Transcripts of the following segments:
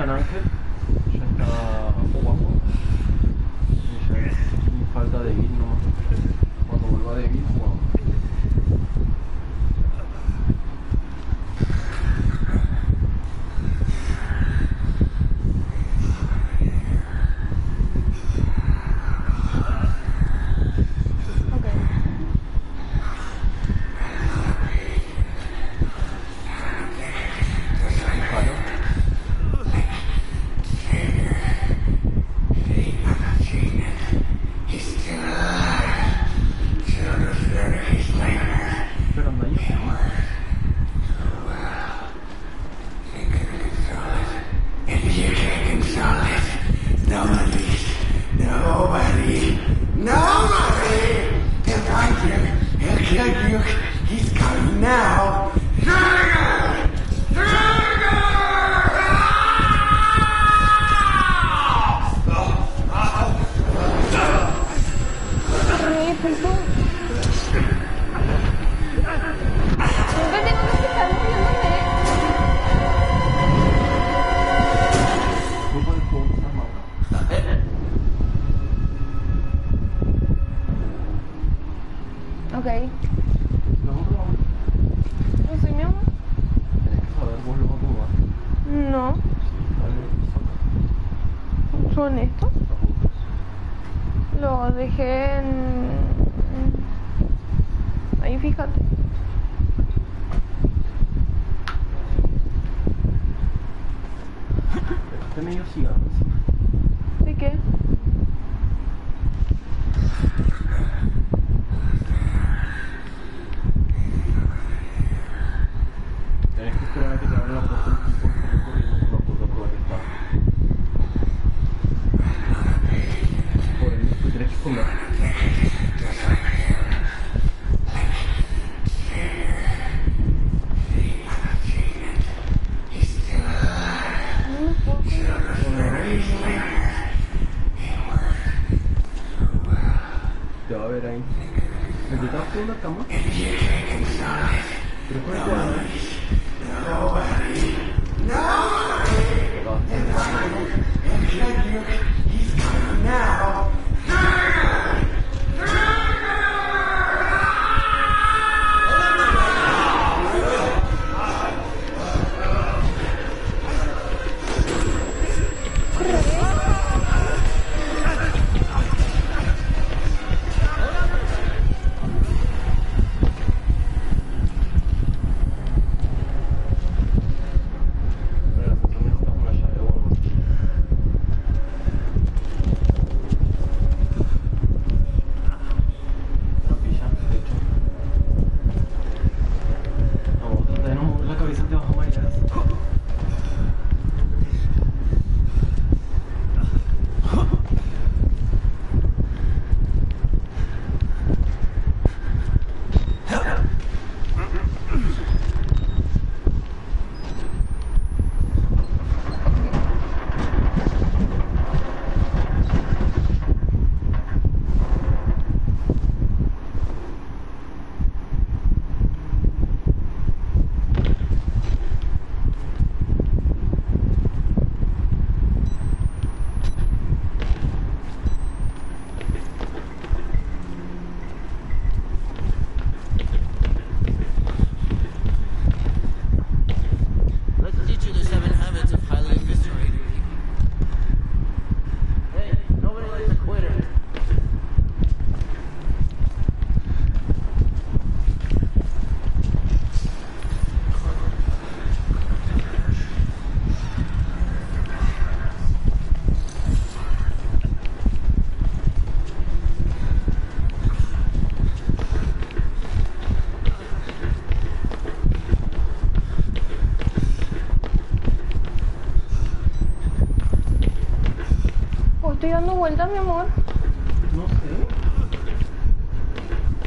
connected り方ダメよしがあるんです una cama? El viejo Onde meu amor? Não sei.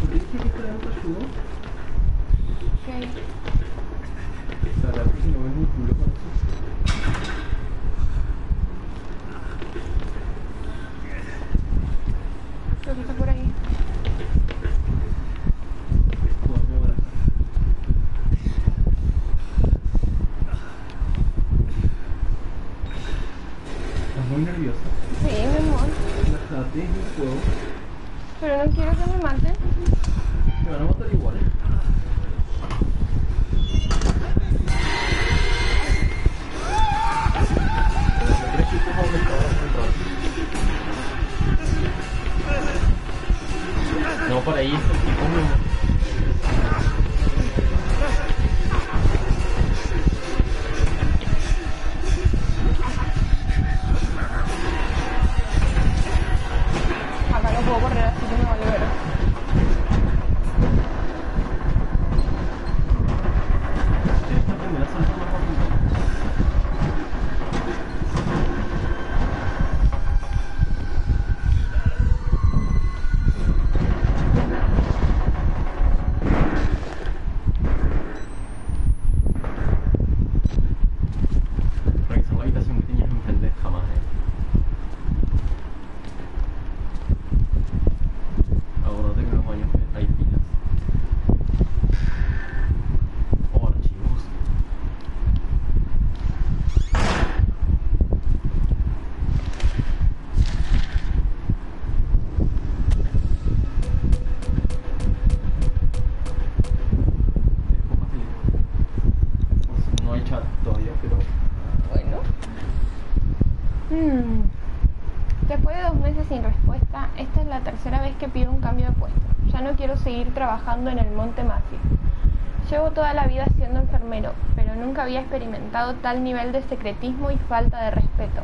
Por isso que ele tá. Trabajando en el Monte Masi. Llevo toda la vida siendo enfermero, pero nunca había experimentado tal nivel de secretismo y falta de respeto.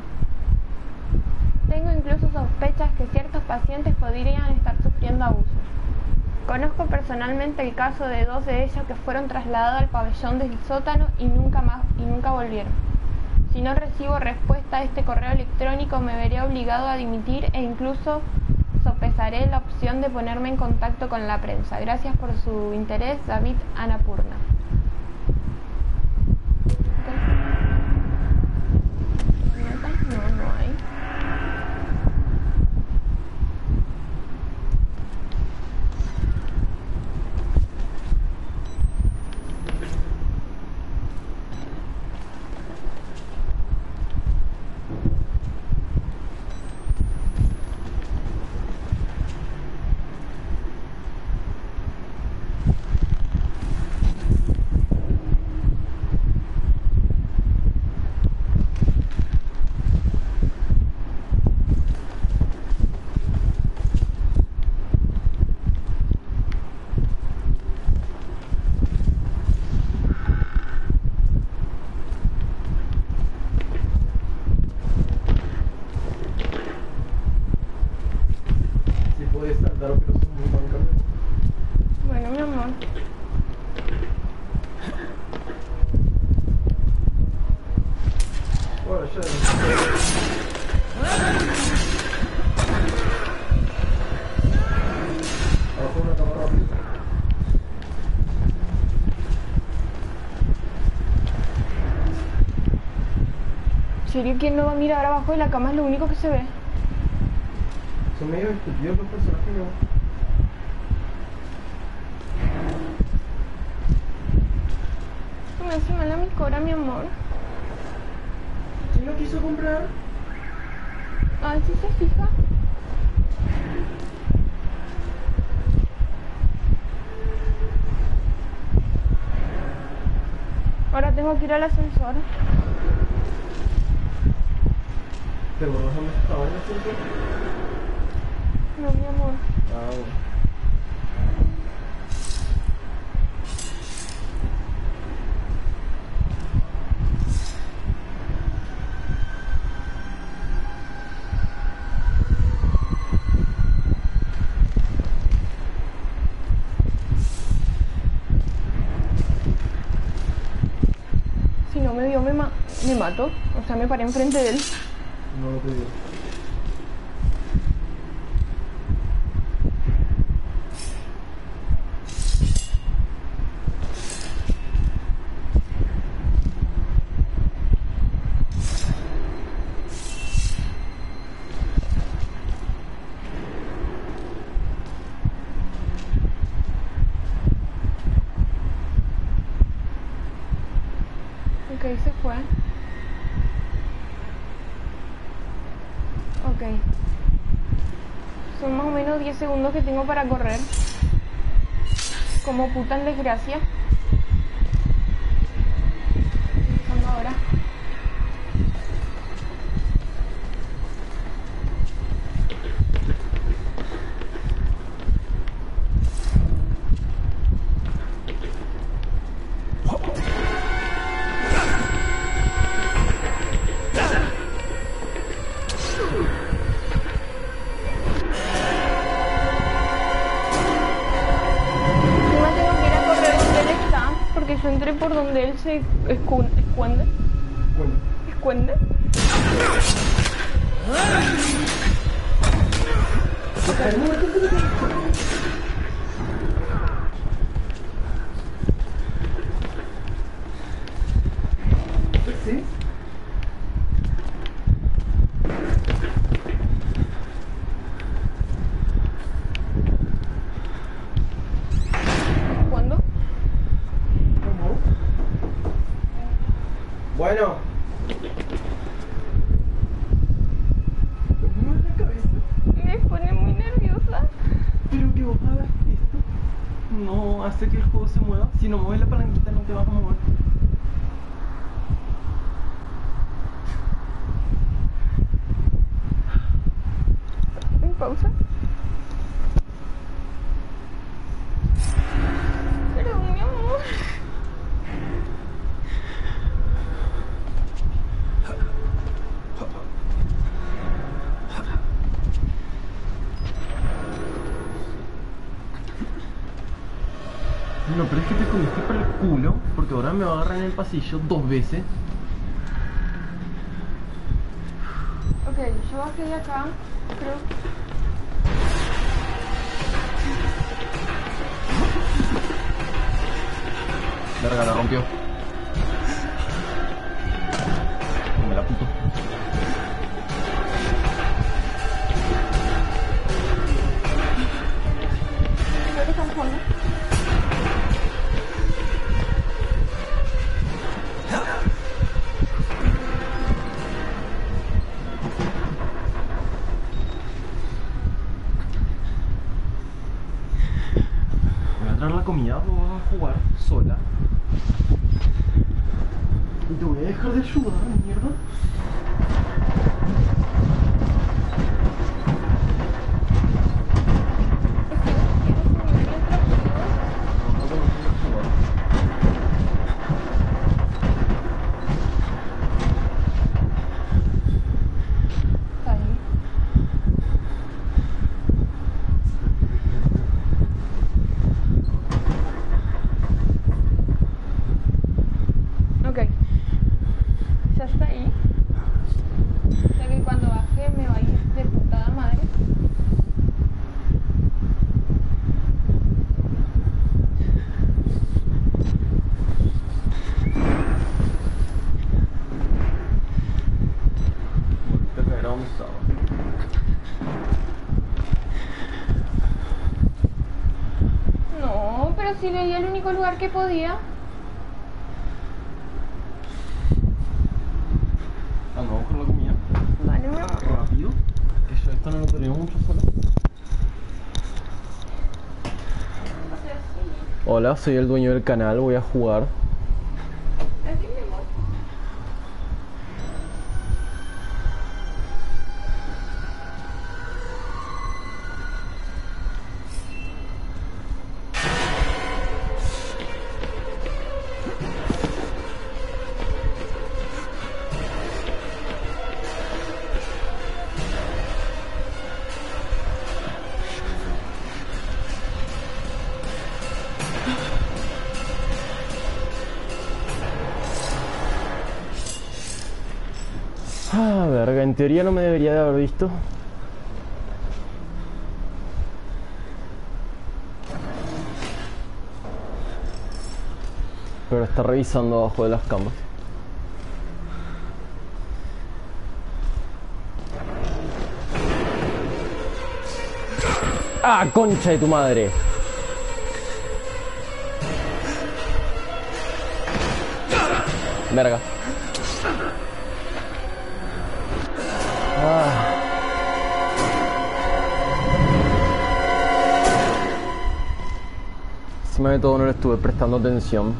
Tengo incluso sospechas que ciertos pacientes podrían estar sufriendo abusos. Conozco personalmente el caso de dos de ellos que fueron trasladados al pabellón del sótano y nunca más y nunca volvieron. Si no recibo respuesta a este correo electrónico me veré obligado a dimitir e incluso sopesaré la opción de ponerme en contacto con la prensa. Gracias por su interés, David Anapurna. Ok. No, no hay. si puedes saltar, pero son muy mancas. Bueno, mi amor. Bueno, ya. Abajo una cámara rápido. ¿Sería quién no va a mirar abajo de la cama? Es lo único que se ve. Son medio estúpidos los personajes, me hace mal a mi cora, mi amor. ¿Quién lo quiso comprar? A ver si se fija. Ahora tengo que ir al ascensor. ¿Te acuerdas dónde estaba el asunto? No, mi amor. Ah, bueno. Si no me vio, me, ma me mato. O sea, me paré enfrente de él. No lo te digo. Ok, se fue. Ok. Son más o menos 10 segundos que tengo para correr. Como puta en desgracia. Por donde Si no mueves la palanquita no te vas a mover. En pausa. Pero mi amor. No, pero es que te comiste para el culo, porque ahora me va a agarrar en el pasillo dos veces. Ok, yo bajé de acá. Creo. Verga, la rompió. Si le di el único lugar que podía. Ah, no, con la comida. Vale, mi amor. Rápido. Que yo esto no lo tenía mucho solo. Hola, soy el dueño del canal, voy a jugar. Teoría no me debería de haber visto. Pero está revisando abajo de las camas. ¡Ah, concha de tu madre! Verga. Encima de no le estuve prestando atención.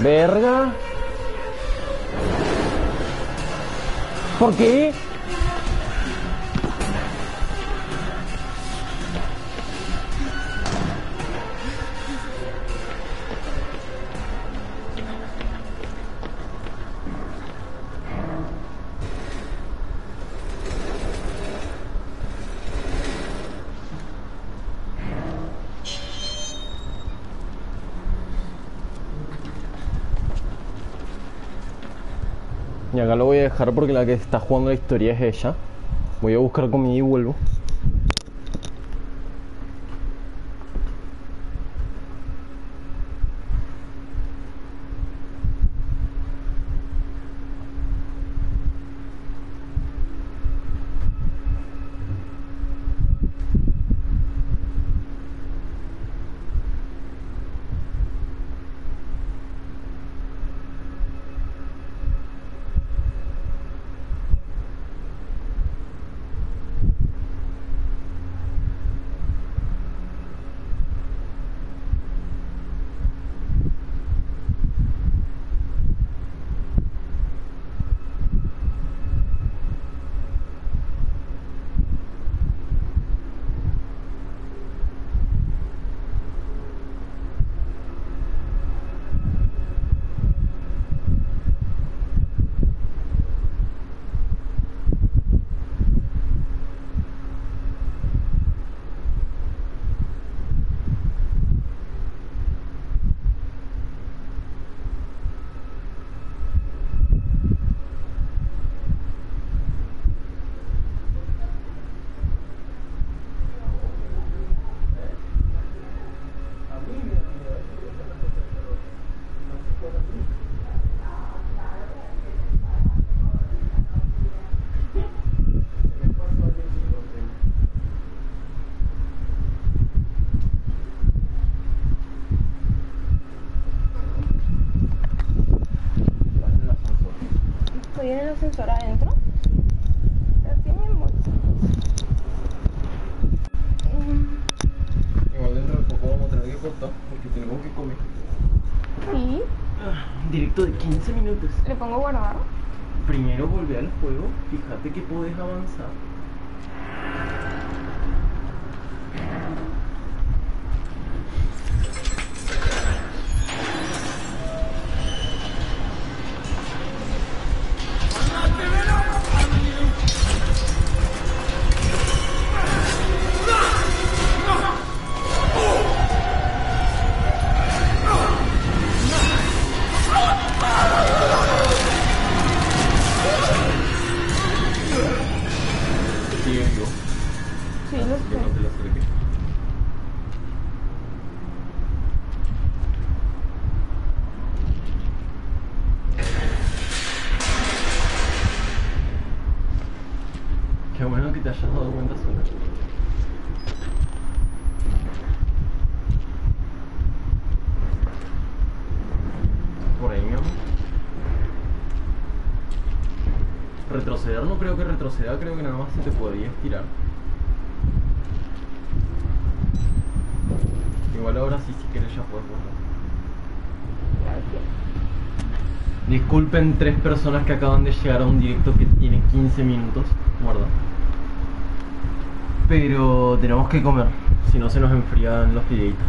Verga. ¿Por qué? Y acá lo voy a dejar porque la que está jugando la historia es ella. Voy a buscar comida y vuelvo. Estoy en el ascensor adentro. Así mismo. Mm, Igual dentro de poco vamos a tener que cortar porque tenemos que comer. Sí, Directo de 15 minutos. le pongo guardar. Primero volver al juego, fíjate que puedes avanzar. Creo que retroceda, creo que nada más se te podría estirar. Igual ahora sí, si quieres ya puedes borrar. Disculpen tres personas que acaban de llegar a un directo que tiene 15 minutos, guarda. Pero tenemos que comer, si no se nos enfrían los videitos.